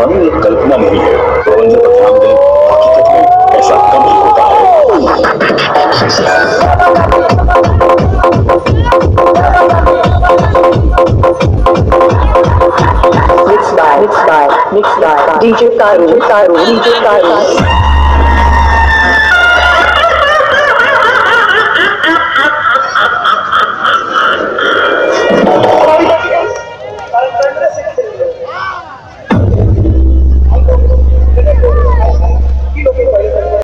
कहानी एक कल्पना नहीं है प्रबंधन पर ध्यान दें हकीकत में ऐसा कम ही होता है Mixed by, mixed by, mixed by DJ Karu, Karu, DJ Karu.